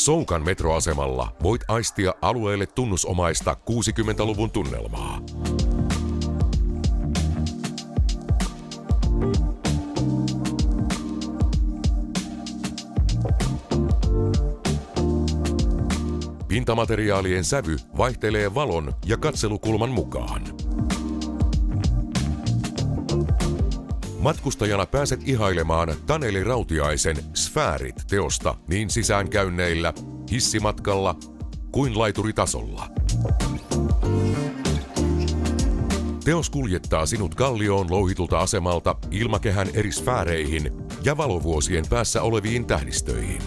Soukan metroasemalla voit aistia alueelle tunnusomaista 60-luvun tunnelmaa. Pintamateriaalien sävy vaihtelee valon ja katselukulman mukaan. Matkustajana pääset ihailemaan Taneli Rautiaisen Sfäärit-teosta niin sisäänkäynneillä, hissimatkalla kuin laituritasolla. Teos kuljettaa sinut kallioon louhitulta asemalta ilmakehän eri sfääreihin ja valovuosien päässä oleviin tähdistöihin.